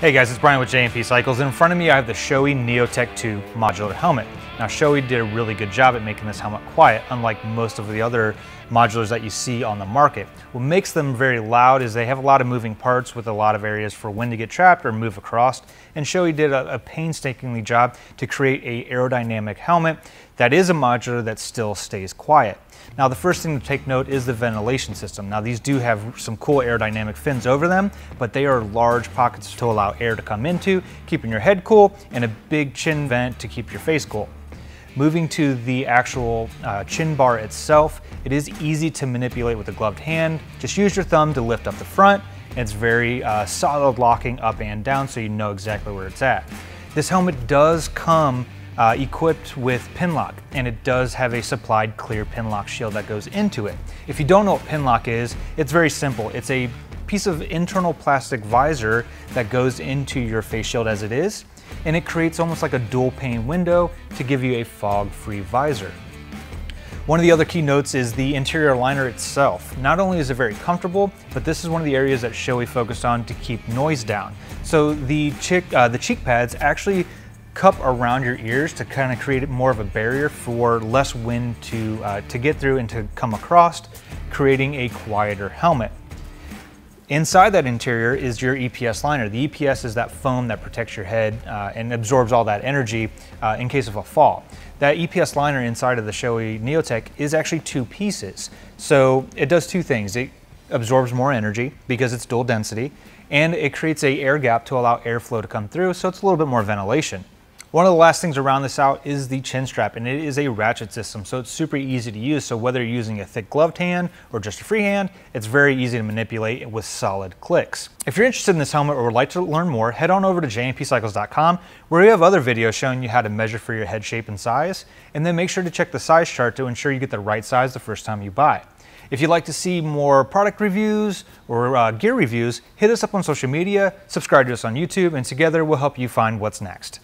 Hey guys, it's Brian with J&P Cycles, in front of me I have the Shoei Neotec 2 modular helmet. Now Shoei did a really good job at making this helmet quiet, unlike most of the other modulars that you see on the market. What makes them very loud is they have a lot of moving parts with a lot of areas for wind to get trapped or move across, and Shoei did a, a painstakingly job to create a aerodynamic helmet that is a modular that still stays quiet. Now the first thing to take note is the ventilation system. Now these do have some cool aerodynamic fins over them, but they are large pockets to allow air to come into, keeping your head cool, and a big chin vent to keep your face cool. Moving to the actual uh, chin bar itself, it is easy to manipulate with a gloved hand. Just use your thumb to lift up the front. It's very uh, solid locking up and down so you know exactly where it's at. This helmet does come uh, equipped with Pinlock, and it does have a supplied clear Pinlock shield that goes into it. If you don't know what Pinlock is, it's very simple. It's a piece of internal plastic visor that goes into your face shield as it is, and it creates almost like a dual pane window to give you a fog-free visor. One of the other key notes is the interior liner itself. Not only is it very comfortable, but this is one of the areas that Shoei focused on to keep noise down. So the, chick, uh, the cheek pads actually cup around your ears to kind of create more of a barrier for less wind to, uh, to get through and to come across, creating a quieter helmet. Inside that interior is your EPS liner. The EPS is that foam that protects your head uh, and absorbs all that energy uh, in case of a fall. That EPS liner inside of the Shoei Neotec is actually two pieces. So it does two things. It absorbs more energy because it's dual density and it creates a air gap to allow airflow to come through so it's a little bit more ventilation. One of the last things around this out is the chin strap, and it is a ratchet system, so it's super easy to use. So whether you're using a thick gloved hand or just a free hand, it's very easy to manipulate with solid clicks. If you're interested in this helmet or would like to learn more, head on over to jmpcycles.com where we have other videos showing you how to measure for your head shape and size, and then make sure to check the size chart to ensure you get the right size the first time you buy. If you'd like to see more product reviews or uh, gear reviews, hit us up on social media, subscribe to us on YouTube, and together we'll help you find what's next.